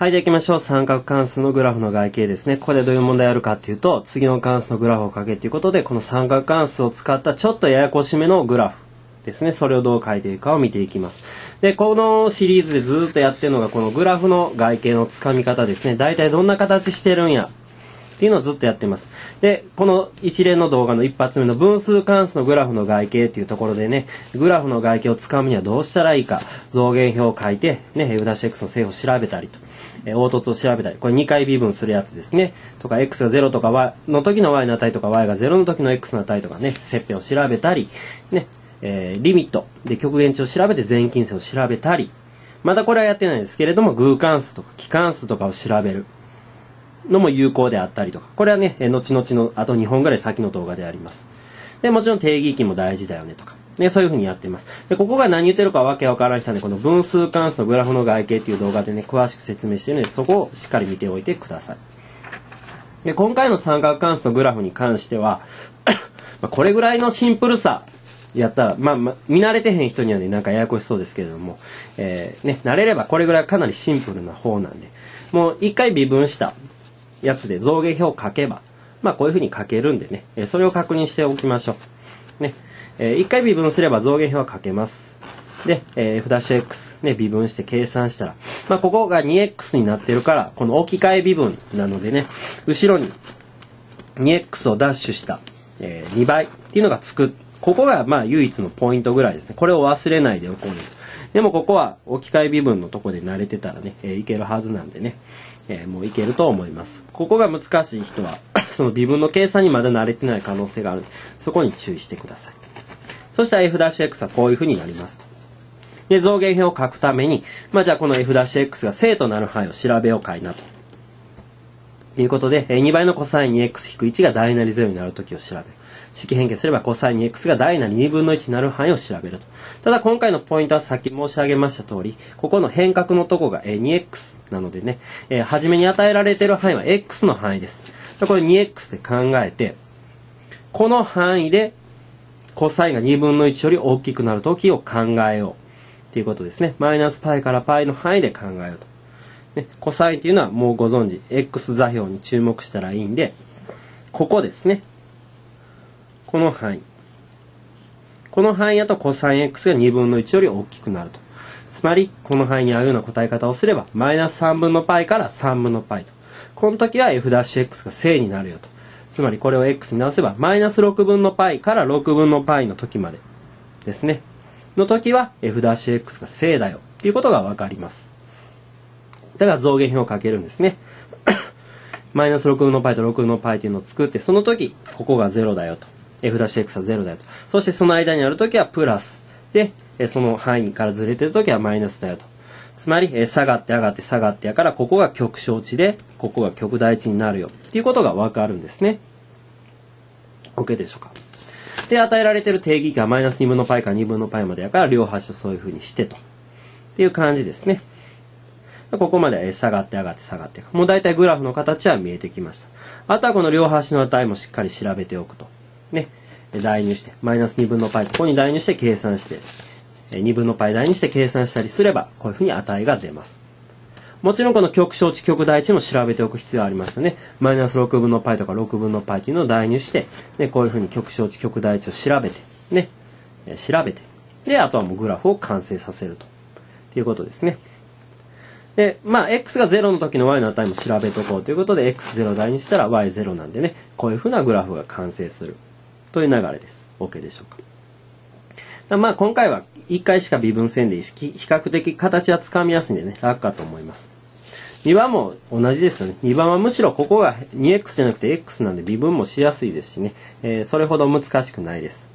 はい、では行きましょう。三角関数のグラフの外形ですね。ここでどういう問題あるかっていうと、次の関数のグラフを書けっていうことで、この三角関数を使ったちょっとややこしめのグラフですね。それをどう書いていくかを見ていきます。で、このシリーズでずっとやってるのが、このグラフの外形のつかみ方ですね。大体どんな形してるんや。っていうのをずっとやってます。で、この一連の動画の一発目の分数関数のグラフの外形っていうところでね、グラフの外形をつかむにはどうしたらいいか、増減表を書いて、ね、f'(x) の正を調べたりと。えー凹凸を調べたり、これ2回微分するやつですね。とか、x が0とか y の時の y の値とか、y が0の時の x の値とかね、切片を調べたり、ね、えーリミットで極限値を調べて全近線を調べたり、またこれはやってないですけれども、偶関数とか奇関数とかを調べるのも有効であったりとか、これはね、え後々のあと2本ぐらい先の動画であります。で、もちろん定義域も大事だよねとか。ね、そういうふうにやっています。で、ここが何言ってるかわけわからない人はね、この分数関数のグラフの外形っていう動画でね、詳しく説明してるので、そこをしっかり見ておいてください。で、今回の三角関数のグラフに関しては、まこれぐらいのシンプルさやったら、まあ、ま、見慣れてへん人にはね、なんかややこしそうですけれども、えー、ね、慣れればこれぐらいかなりシンプルな方なんで、もう一回微分したやつで増減表を書けば、まあこういうふうに書けるんでね、えーそれを確認しておきましょう。ね、えー一回微分すれば増減表は書けます。で、えー、f'(x) ね、微分して計算したら、まあここが 2x になってるから、この置き換え微分なのでね、後ろに 2x をダッシュした、えー2倍っていうのがつく。ここがまあ唯一のポイントぐらいですね。これを忘れないでおこうね。でもここは置き換え微分のとこで慣れてたらね、えーいけるはずなんでね、えーもういけると思います。ここが難しい人は、その微分の計算にまだ慣れてない可能性がある。そこに注意してください。そしたら f'(x) はこういう風になりますと。で、増減表を書くために、まあじゃあこの f'(x) が正となる範囲を調べようかいなと。ということで、2倍の cos2x-1 が大なり0になるときを調べる。式変形すれば cos2x が大なり2分の1になる範囲を調べると。ただ今回のポイントはさっき申し上げました通り、ここの変角のとこが、2x なのでね、えー初めに与えられている範囲は x の範囲です。これ 2x で考えて、この範囲で cos が2分の1より大きくなるときを考えよう。ということですね。マイナス π から π の範囲で考えようと。ね、コサインっていうのはもうご存知 x 座標に注目したらいいんでここですねこの範囲この範囲だとコサイン x が2分の1より大きくなるとつまりこの範囲に合うような答え方をすればマイナス3分の π から3分の π とこの時は f'(x) が正になるよとつまりこれを x に直せばマイナス6分の π から6分の π の時までですねの時は f'(x) が正だよっていうことが分かりますだから増減表をかけるんですね。マイナス6分の π と6分の π っていうのを作って、その時、ここが0だよと。 F'(x) は0だよと。そしてその間にある時はプラス。で、えその範囲からずれてる時はマイナスだよと。つまり、え下がって上がって下がってやから、ここが極小値で、ここが極大値になるよ。っていうことがわかるんですね。OK でしょうか。で、与えられてる定義がマイナス2分の π から2分の π までやから、両端をそういう風にしてと。っていう感じですね。ここまでえ下がって上がって下がって。もう大体グラフの形は見えてきました。あとはこの両端の値もしっかり調べておくと。ね、代入して、マイナス2分の π、ここに代入して計算して、2分の π 代入して計算したりすれば、こういうふうに値が出ます。もちろんこの極小値、極大値も調べておく必要ありますね。マイナス6分の π とか6分の π っていうのを代入して、ね、こういうふうに極小値、極大値を調べて、ね、調べて、で、あとはもうグラフを完成させると。っていうことですね。で、まあ、x が0の時の y の値も調べとこうということで、x0 代にしたら y0 なんでね、こういうふうなグラフが完成する。という流れです。OK でしょうか。まあ、今回は1回しか微分線でいいし、き比較的形はつかみやすいんでね、楽かと思います。2番も同じですよね。2番はむしろここが 2x じゃなくて x なんで微分もしやすいですしね、えーそれほど難しくないです。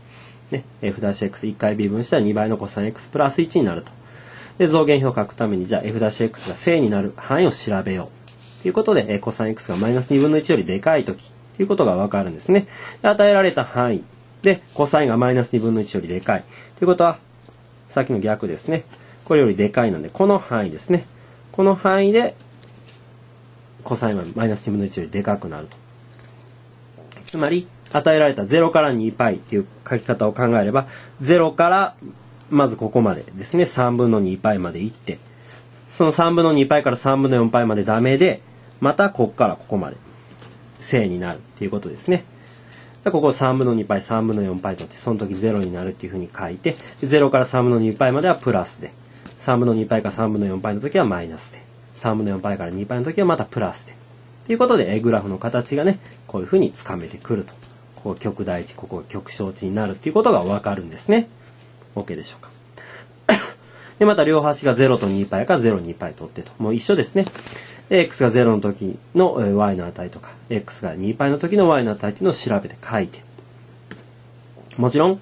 ね、f'(x1 回微分したら2倍の cosx プラス1になると。で、増減表を書くために、じゃあ f'(x が正になる範囲を調べよう。ということで、えー、cosx がマイナス2分の1よりでかいとき、ということがわかるんですね。で与えられた範囲で、cos がマイナス2分の1よりでかい。ということは、さっきの逆ですね。これよりでかいので、この範囲ですね。この範囲で、cos がマイナス2分の1よりでかくなると。つまり、与えられた0から 2π っていう書き方を考えれば、0からまずここまでですね、3分の 2π まで行って、 その3分の2 πから3分の4 π までダメで、またここからここまで 正になるっていうことですね。ここ3分の2 π、3分の4 π とって、その時0になるっていうふうに書いて、0から3分の2 π まではプラスで、3分の2 π から3分の4 π の時はマイナスで、3分の4 π から2 π の時はまたプラスで。ということで、グラフの形がね、こういうふうにつかめてくると。ここ極大値、ここが極小値になるっていうことがわかるんですね。OK でしょうか。で、また両端が0と2 π から0、2 π 取ってと。もう一緒ですね。 で、x が0の時の y の値とか、x が 2π の時の y の値っていうのを調べて書いて。もちろん、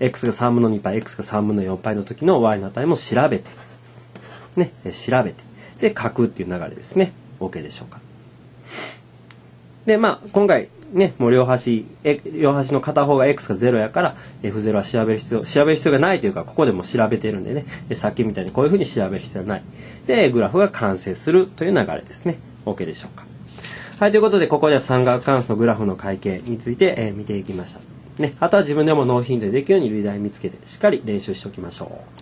x が3分の 2π、x が3分の 4π の時の y の値も調べて、ね、調べて、で、書くっていう流れですね。OK でしょうか。 で、まあ、今回、ね、もう両端、え両端の片方が x が0やから F0 は調べる必要、調べる必要がないというか、ここでも調べてるんでね、でさっきみたいにこういうふうに調べる必要はない。で、グラフが完成するという流れですね。OK でしょうか。はい、ということで、ここでは三角関数のグラフの会計について、えー、見ていきました。ね、あとは自分でもノーヒントでできるように類題見つけて、しっかり練習しておきましょう。